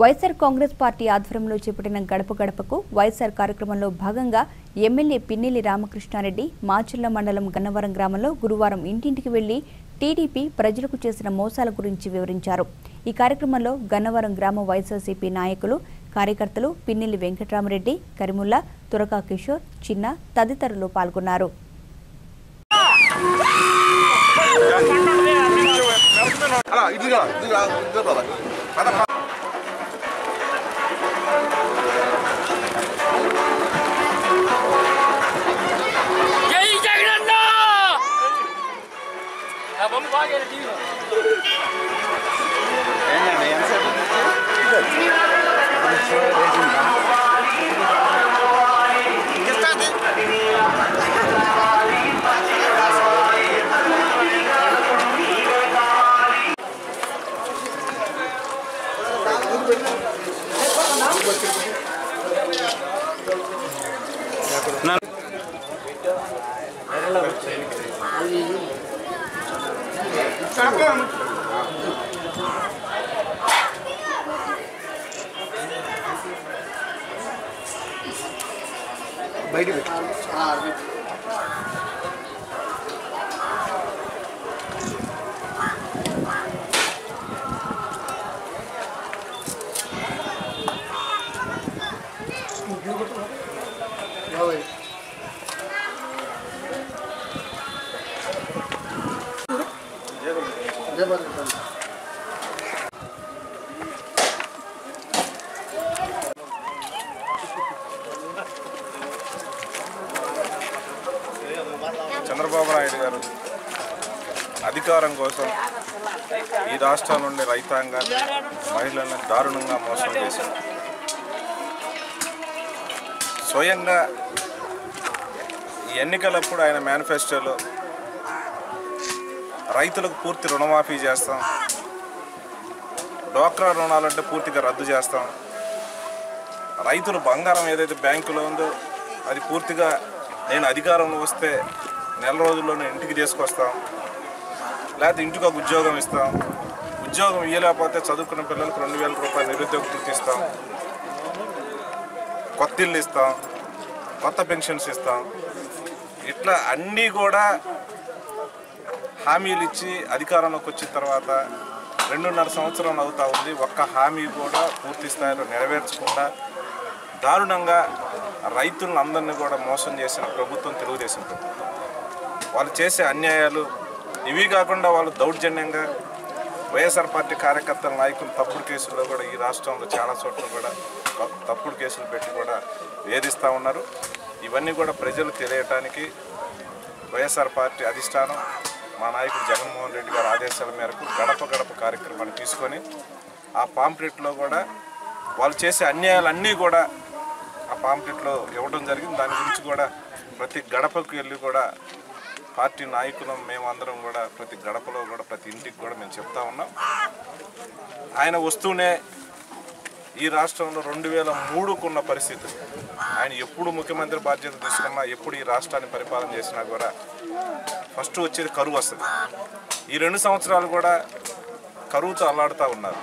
YSR Congress party ఆధ్వర్యంలో చేపట్టిన గడప గడపకు వైఎస్ఆర్ కార్యక్రమంలో భాగంగా ఎమ్మెల్యే పిన్నెల్లి రామకృష్ణారెడ్డి మాచుల్ల మండలం గన్నవరం గ్రామంలో గురువారం ఇంటింటికి వెళ్ళి టీడీపీ ప్రజలకు చేసిన మోసాల గురించి వివరించారు. ఈ కార్యక్రమంలో గన్నవరం గ్రామ వైఎస్ఆర్సీపీ నాయకులు కార్యకర్తలు పిన్నెల్లి వెంకటరామరెడ్డి కరిముల్లా తురకా కిషోర్ చిన్న తదితరులు పాల్గొన్నారు. అలా ఇదిగా ఇదిగా Acabamos. Bem, ah, Chandrababu Naidu గారు అధికారం కోసం ఈ రాష్ట్రం నుండి రైతాంగాన్ని మహిళలను దారుణంగా మోసం చేశారు. స్వయంగా ఈ ఎన్నికలప్పుడు ఆయన మేనిఫెస్టోలో రైతులకు పూర్తి రుణమాఫీ చేస్తాం. డోక్రా రుణాలంటే పూర్తిగా రద్దు చేస్తాం. రైతులు బంగారం ఏదైతే బ్యాంకులో ఉందో అది పూర్తిగా నేను అధికారంలో వస్తే నెల రోజుల్లోనే ఇంటికి తీసుకొస్తాం. లేకపోతే ఇంటికి ఒక ఉద్యోగం ఇస్తాం. ఉద్యోగం ఇవ్వలేకపోతే చదువుకున్న పిల్లలకు రెండు వేల రూపాయలు నిరుద్యోగ వృత్తి ఇస్తాం. కొత్త ఇల్లు ఇస్తాం. కొత్త పెన్షన్స్ ఇస్తాం. ఇట్లా అన్నీ కూడా హామీలు ఇచ్చి అధికారంలోకి వచ్చిన తర్వాత రెండున్నర సంవత్సరం అవుతా ఉంది. ఒక్క హామీ కూడా పూర్తి స్థాయిలో నెరవేర్చకుండా దారుణంగా రైతులను అందరినీ కూడా మోసం చేసిన ప్రభుత్వం తెలుగుదేశం ప్రభుత్వం. వాళ్ళు చేసే అన్యాయాలు ఇవి కాకుండా వాళ్ళు దౌర్జన్యంగా వైఎస్ఆర్ పార్టీ కార్యకర్తల నాయకులు తప్పుడు కేసుల్లో కూడా ఈ రాష్ట్రంలో చాలా చోట్ల కూడా తప్పుడు కేసులు పెట్టి కూడా వేధిస్తూ ఉన్నారు. ఇవన్నీ కూడా ప్రజలు తెలియటానికి వైఎస్ఆర్ పార్టీ అధిష్టానం మా నాయకుడు జగన్మోహన్ రెడ్డి గారి ఆదేశాల మేరకు గడప గడప కార్యక్రమాన్ని తీసుకొని ఆ పాంప్లెట్లో కూడా వాళ్ళు చేసే అన్యాయాలన్నీ కూడా ఆ పాంప్లెట్లో ఇవ్వడం జరిగింది. దాని గురించి కూడా ప్రతి గడపకు వెళ్ళి కూడా పార్టీ నాయకులం మేమందరం కూడా ప్రతి గడపలో కూడా ప్రతి ఇంటికి కూడా మేము చెప్తా ఉన్నాం. ఆయన వస్తూనే ఈ రాష్ట్రంలో రెండు వేల మూడుకున్న పరిస్థితి. ఆయన ఎప్పుడు ముఖ్యమంత్రి బాధ్యత తీసుకున్నా ఎప్పుడు ఈ రాష్ట్రాన్ని పరిపాలన చేసినా కూడా ఫస్ట్ వచ్చేది కరువు వస్తుంది. ఈ రెండు సంవత్సరాలు కూడా కరువుతో అల్లాడుతూ ఉన్నారు.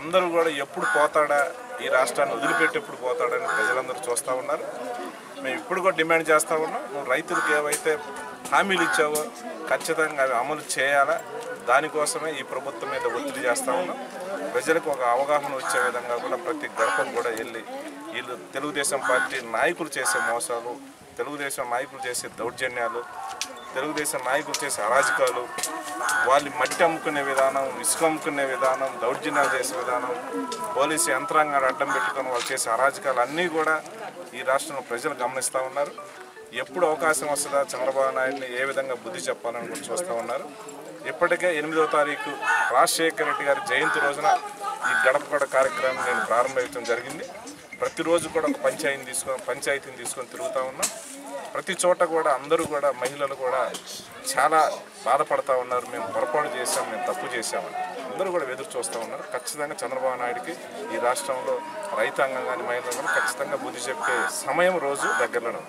అందరూ కూడా ఎప్పుడు పోతాడా ఈ రాష్ట్రాన్ని వదిలిపెట్టి ఎప్పుడు పోతాడని ప్రజలందరూ చూస్తూ ఉన్నారు. మేము ఇప్పుడు కూడా డిమాండ్ చేస్తూ ఉన్నాం. నువ్వు రైతులకు ఏవైతే హామీలు ఇచ్చావో ఖచ్చితంగా అవి అమలు చేయాలా? దానికోసమే ఈ ప్రభుత్వం మీద ఒత్తిడి చేస్తూ ఉన్నాం. ప్రజలకు ఒక అవగాహన వచ్చే విధంగా కూడా ప్రతి గడపకు కూడా వెళ్ళి వీళ్ళు తెలుగుదేశం పార్టీ నాయకులు చేసే మోసాలు తెలుగుదేశం నాయకులు చేసే దౌర్జన్యాలు తెలుగుదేశం నాయకులు చేసే అరాజకాలు వాళ్ళు మట్టి అమ్ముకునే విధానం ఇసుక అమ్ముకునే విధానం దౌర్జన్యాలు చేసే విధానం పోలీసు యంత్రాంగాన్ని అడ్డం పెట్టుకొని వాళ్ళు చేసే అరాజకాలు అన్నీ కూడా ఈ రాష్ట్రంలో ప్రజలు గమనిస్తూ ఉన్నారు. ఎప్పుడు అవకాశం వస్తుందా చంద్రబాబు నాయుడిని ఏ విధంగా బుద్ధి చెప్పాలని కూడా చూస్తూ ఉన్నారు. ఇప్పటికే ఎనిమిదో తారీఖు రాజశేఖర రెడ్డి గారి జయంతి రోజున ఈ గడప గడ కార్యక్రమం నేను ప్రారంభించడం జరిగింది. ప్రతిరోజు కూడా ఒక పంచాయతీని తీసుకొని పంచాయతీని తీసుకొని తిరుగుతూ ఉన్నాం. ప్రతి చోట కూడా అందరూ కూడా మహిళలు కూడా చాలా బాధపడతా ఉన్నారు. మేము పొరపాటు చేశాం మేము తప్పు చేశామని అందరూ కూడా ఎదురు చూస్తూ ఉన్నారు. ఖచ్చితంగా చంద్రబాబు నాయుడికి ఈ రాష్ట్రంలో రైతాంగం కానీ మహిళలు కానీ ఖచ్చితంగా బుద్ధి చెప్పే సమయం రోజు దగ్గరలో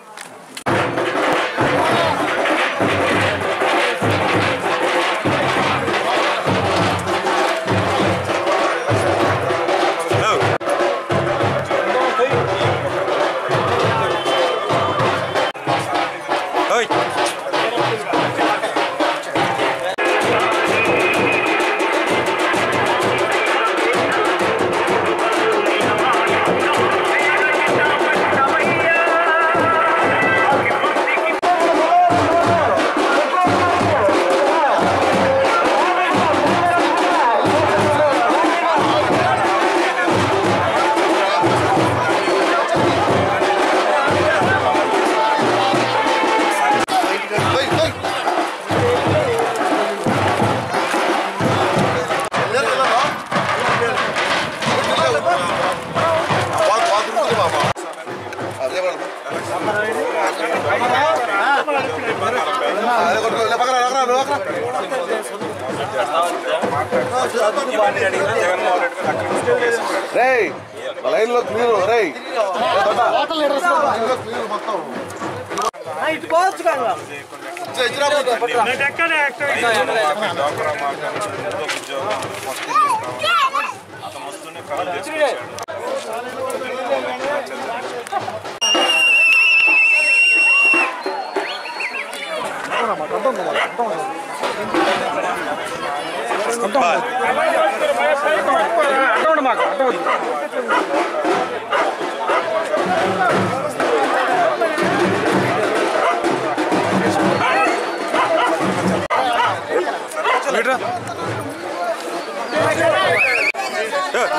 రే లైన్లో క్లియర్ రే ఇటుకోవచ్చు కదా. అతను వస్తూనే కవర్ చేసుకుంటాడు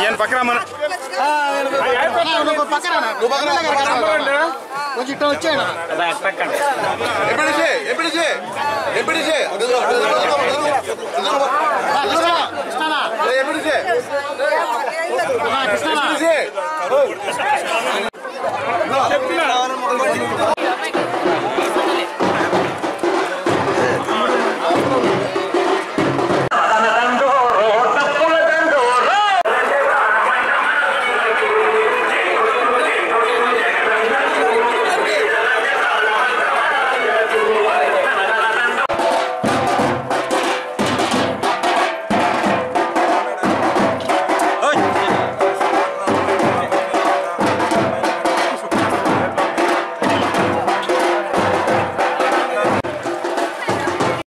ఈయన పక్కన మన MPDC MPDC MPDC MPDC MPDC